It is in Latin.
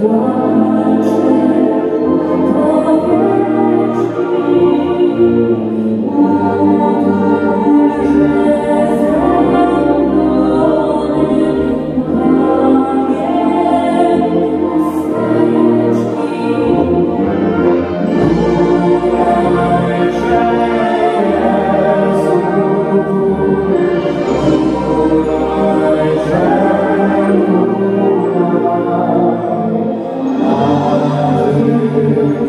Toi,